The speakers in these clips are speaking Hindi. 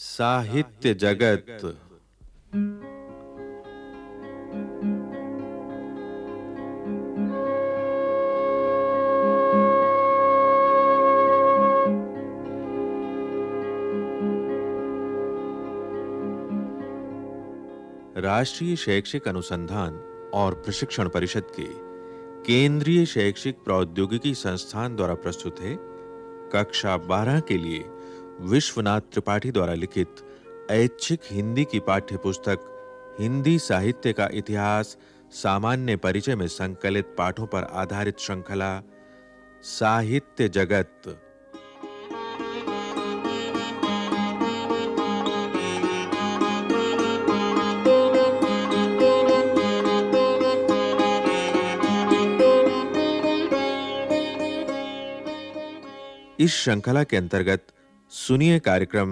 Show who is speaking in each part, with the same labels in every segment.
Speaker 1: साहित्य जगत राष्ट्रीय शैक्षिक अनुसंधान और प्रशिक्षण परिषद के केंद्रीय शैक्षिक प्रौद्योगिकी संस्थान द्वारा प्रस्तुत है कक्षा 12 के लिए विश्वनाथ त्रिपाठी द्वारा लिखित ऐच्छिक हिंदी की पाठ्य पुस्तक हिंदी साहित्य का इतिहास सामान्य परिचय में संकलित पाठों पर आधारित श्रृंखला साहित्य जगत इस श्रृंखला के अंतर्गत सुनिए कार्यक्रम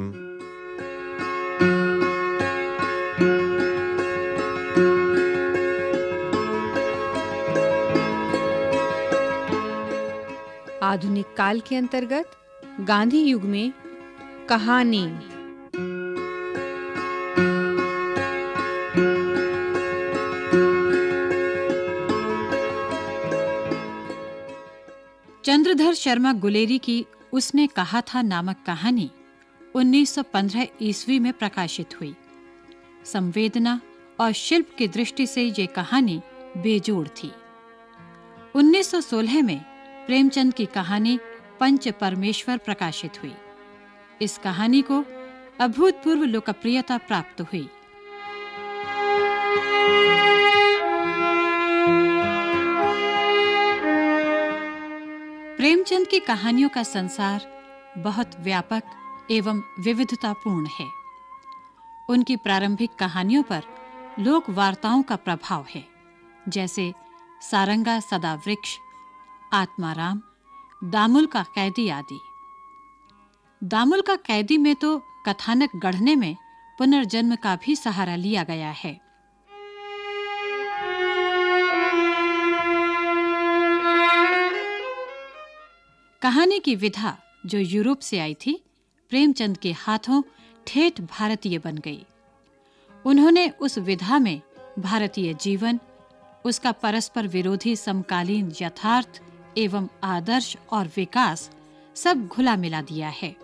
Speaker 2: आधुनिक काल के अंतर्गत गांधी युग में कहानी चंद्रधर शर्मा गुलेरी की उसने कहा था नामक कहानी 1915 ईस्वी में प्रकाशित हुई संवेदना और शिल्प की दृष्टि से ये कहानी बेजोड़ थी 1916 में प्रेमचंद की कहानी पंच परमेश्वर प्रकाशित हुई इस कहानी को अभूतपूर्व लोकप्रियता प्राप्त हुई ध्यानचंद की कहानियों का संसार बहुत व्यापक एवं विविधतापूर्ण है उनकी प्रारंभिक कहानियों पर लोक वार्ताओं का प्रभाव है जैसे सारंगा सदा वृक्ष आत्माराम दामुल का कैदी आदि दामुल का कैदी में तो कथानक गढ़ने में पुनर्जन्म का भी सहारा लिया गया है कहानी की विधा जो यूरोप से आई थी प्रेमचंद के हाथों ठेठ भारतीय बन गई उन्होंने उस विधा में भारतीय जीवन उसका परस्पर विरोधी समकालीन यथार्थ एवं आदर्श और विकास सब घुला मिला दिया है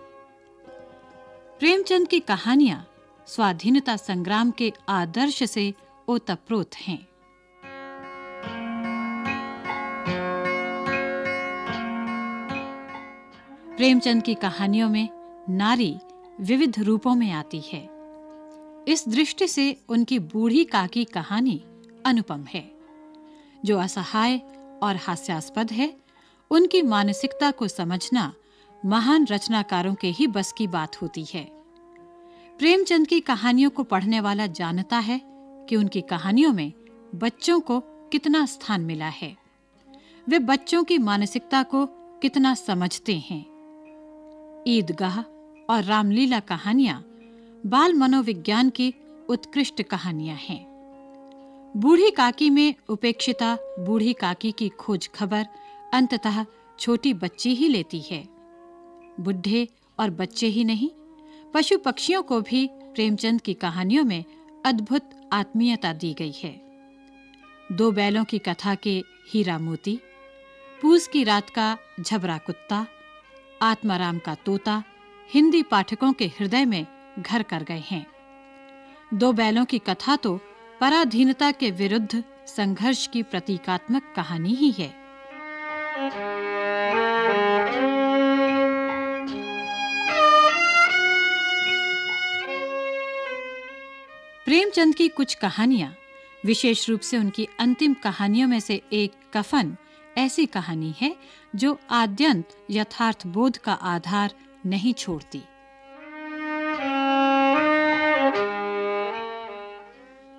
Speaker 2: प्रेमचंद की कहानियां स्वाधीनता संग्राम के आदर्श से ओतप्रोत हैं प्रेमचंद की कहानियों में नारी विविध रूपों में आती है इस दृष्टि से उनकी बूढ़ी काकी कहानी अनुपम है जो असहाय और हास्यास्पद है उनकी मानसिकता को समझना महान रचनाकारों के ही बस की बात होती है प्रेमचंद की कहानियों को पढ़ने वाला जानता है कि उनकी कहानियों में बच्चों को कितना स्थान मिला है वे बच्चों की मानसिकता को कितना समझते हैं ईदगाह और रामलीला कहानियां बाल मनोविज्ञान की उत्कृष्ट कहानियां हैं बूढ़ी काकी में उपेक्षिता बूढ़ी काकी की खोज खबर अंततः छोटी बच्ची ही लेती है बुढ़े और बच्चे ही नहीं पशु पक्षियों को भी प्रेमचंद की कहानियों में अद्भुत आत्मीयता दी गई है दो बैलों की कथा के हीरा मोती पूस की रात का झबरा कुत्ता आत्माराम का तोता हिंदी पाठकों के हृदय में घर कर गए हैं दो बैलों की कथा तो पराधीनता के विरुद्ध संघर्ष की प्रतीकात्मक कहानी ही है प्रेमचंद की कुछ कहानियां विशेष रूप से उनकी अंतिम कहानियों में से एक कफन ऐसी कहानी है जो आद्यंत यथार्थ बोध का आधार नहीं छोड़ती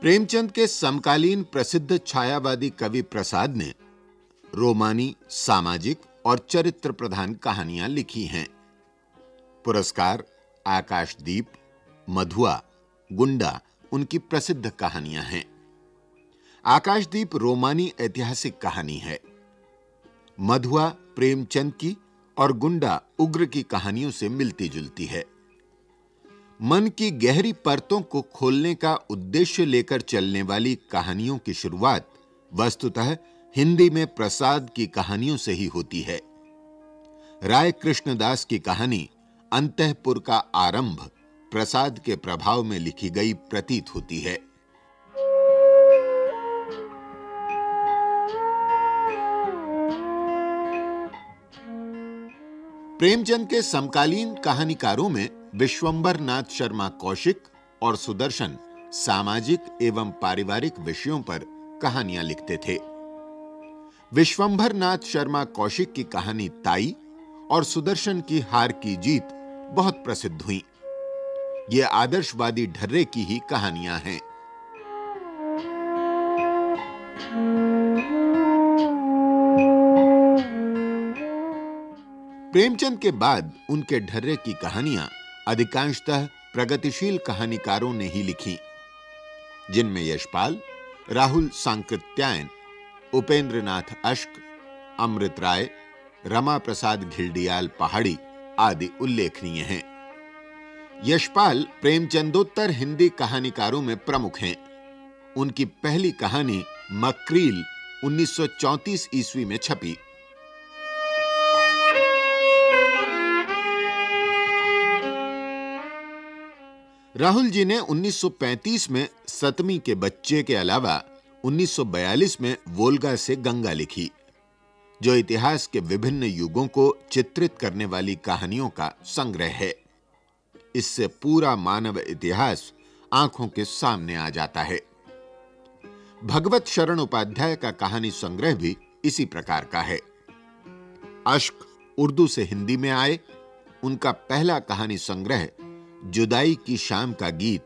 Speaker 3: प्रेमचंद के समकालीन प्रसिद्ध छायावादी कवि प्रसाद ने रोमानी सामाजिक और चरित्र प्रधान कहानियां लिखी हैं पुरस्कार आकाशदीप मधुआ गुंडा उनकी प्रसिद्ध कहानियां हैं आकाशदीप रोमानी ऐतिहासिक कहानी है मधुआ प्रेमचंद की और गुंडा उग्र की कहानियों से मिलती जुलती है मन की गहरी परतों को खोलने का उद्देश्य लेकर चलने वाली कहानियों की शुरुआत वस्तुतः हिंदी में प्रसाद की कहानियों से ही होती है राय कृष्णदास की कहानी अंतपुर का आरंभ प्रसाद के प्रभाव में लिखी गई प्रतीत होती है प्रेमचंद के समकालीन कहानीकारों में विश्वंबर नाथ शर्मा कौशिक और सुदर्शन सामाजिक एवं पारिवारिक विषयों पर कहानियां लिखते थे विश्वंबर नाथ शर्मा कौशिक की कहानी ताई और सुदर्शन की हार की जीत बहुत प्रसिद्ध हुई ये आदर्शवादी ढर्रे की ही कहानियां हैं प्रेमचंद के बाद उनके ढर्रे की कहानियां अधिकांशतः प्रगतिशील कहानीकारों ने ही लिखी जिनमें यशपाल राहुल सांकृत्यायन उपेंद्रनाथ अश्क अमृत राय रमा प्रसाद घिल्डियाल पहाड़ी आदि उल्लेखनीय हैं यशपाल प्रेमचंदोत्तर हिंदी कहानीकारों में प्रमुख हैं उनकी पहली कहानी मकरील 1934 ईस्वी में छपी राहुल जी ने 1935 में सतमी के बच्चे के अलावा 1942 में वोल्गा से गंगा लिखी जो इतिहास के विभिन्न युगों को चित्रित करने वाली कहानियों का संग्रह है इससे पूरा मानव इतिहास आंखों के सामने आ जाता है भगवत शरण उपाध्याय का कहानी संग्रह भी इसी प्रकार का है अश्क उर्दू से हिंदी में आए उनका पहला कहानी संग्रह जुदाई की शाम का गीत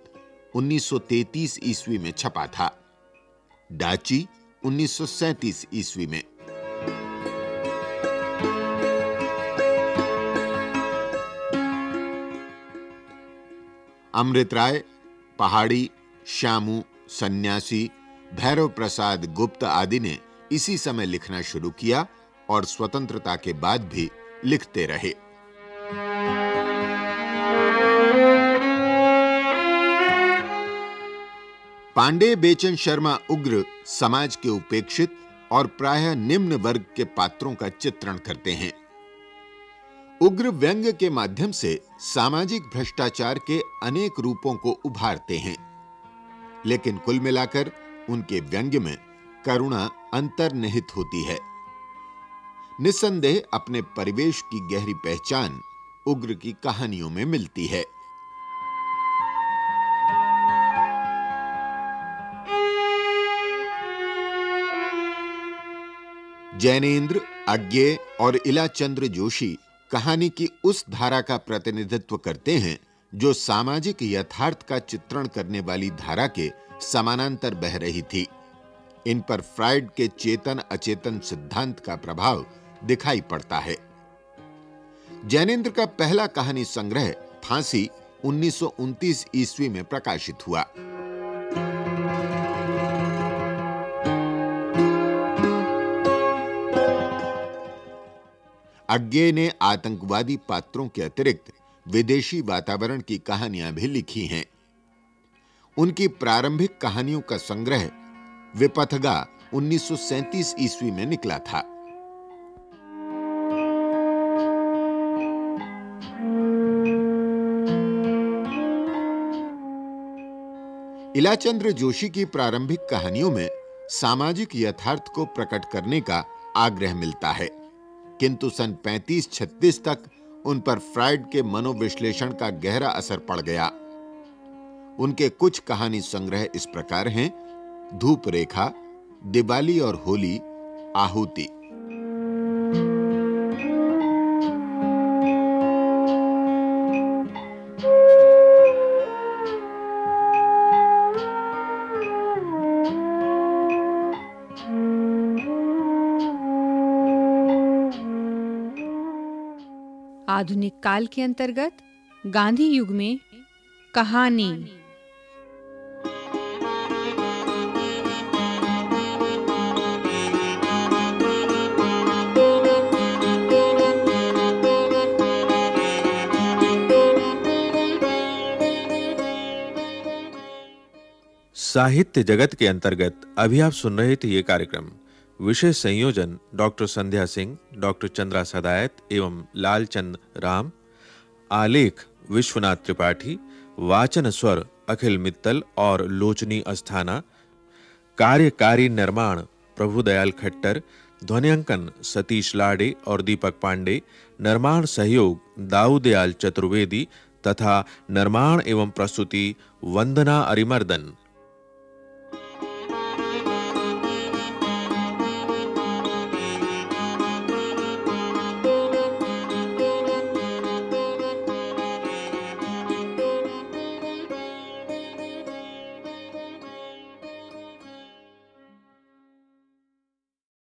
Speaker 3: 1933 ईस्वी में छपा था डाची 1937 ईस्वी में अमृत राय पहाड़ी श्यामू सन्यासी भैरव प्रसाद गुप्त आदि ने इसी समय लिखना शुरू किया और स्वतंत्रता के बाद भी लिखते रहे पांडे बेचन शर्मा उग्र समाज के उपेक्षित और प्रायः निम्न वर्ग के पात्रों का चित्रण करते हैं उग्र व्यंग के माध्यम से सामाजिक भ्रष्टाचार के अनेक रूपों को उभारते हैं लेकिन कुल मिलाकर उनके व्यंग्य में करुणा अंतर्निहित होती है निसंदेह अपने परिवेश की गहरी पहचान उग्र की कहानियों में मिलती है जैनेन्द्र अज्ञे और इलाचंद्र जोशी कहानी की उस धारा का प्रतिनिधित्व करते हैं जो सामाजिक यथार्थ का चित्रण करने वाली धारा के समानांतर बह रही थी इन पर फ्राइड के चेतन अचेतन सिद्धांत का प्रभाव दिखाई पड़ता है जैनेन्द्र का पहला कहानी संग्रह फांसी उन्नीस ईस्वी में प्रकाशित हुआ अज्ञे ने आतंकवादी पात्रों के अतिरिक्त विदेशी वातावरण की कहानियां भी लिखी हैं उनकी प्रारंभिक कहानियों का संग्रह विपथगा 1937 ईस्वी में निकला था इलाचंद्र जोशी की प्रारंभिक कहानियों में सामाजिक यथार्थ को प्रकट करने का आग्रह मिलता है किंतु सन 35-36 तक उन पर फ्राइड के मनोविश्लेषण का गहरा असर पड़ गया उनके कुछ कहानी संग्रह इस प्रकार हैं धूप रेखा दिवाली और होली आहुति
Speaker 2: आधुनिक काल के अंतर्गत गांधी युग में कहानी
Speaker 1: साहित्य जगत के अंतर्गत अभी आप सुन रहे थे ये कार्यक्रम विशेष संयोजन डॉक्टर संध्या सिंह डॉक्टर चंद्रा सदायत एवं लालचंद राम आलेख विश्वनाथ त्रिपाठी वाचन स्वर अखिल मित्तल और लोचनी अस्थाना कार्यकारी निर्माण प्रभुदयाल खट्टर ध्वनियांकन सतीश लाडे और दीपक पांडे निर्माण सहयोग दाऊदयाल चतुर्वेदी तथा निर्माण एवं प्रस्तुति वंदना अरिमर्दन